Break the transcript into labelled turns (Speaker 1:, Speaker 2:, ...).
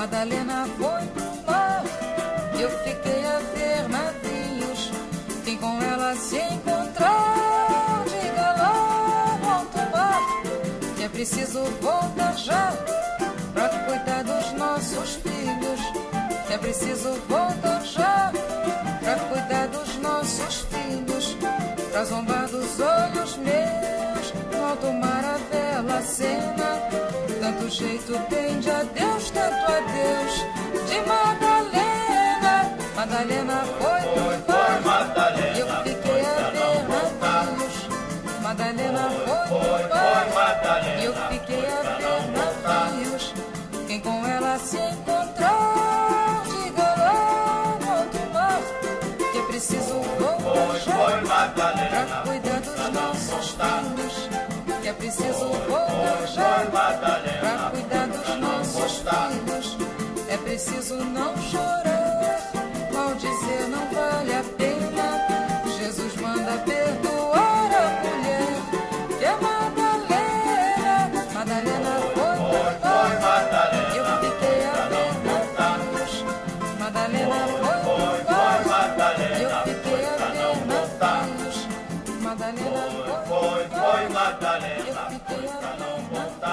Speaker 1: Madalena foi pro mar. Eu fiquei a ver navios. Quem com ela se encontrar, diga lá no alto mar que é preciso voltar já pra cuidar dos nossos filhos. Que é preciso voltar já pra cuidar dos nossos filhos. Pra zombar dos olhos meus, no alto mar a vela cena. Tanto jeito tem de adeus, tanto adeus de Madalena. Madalena foi pro mar, eu fiquei a ver navios. Madalena foi pro mar, eu fiquei a ver navios. Quem com ela se encontrar, diga lá no alto mar que é preciso voltar pra cuidar dos nossos filhos. Que é preciso não chorar. Maldizer não vale a pena. Jesus manda perdoar a mulher que é Madalena. Madalena foi, foi, Madalena. Eu fiquei a não apenas. Madalena foi, foi, Madalena. Eu fiquei a apenas. Madalena foi, foi, foi Madalena. Eu fiquei a não apenas.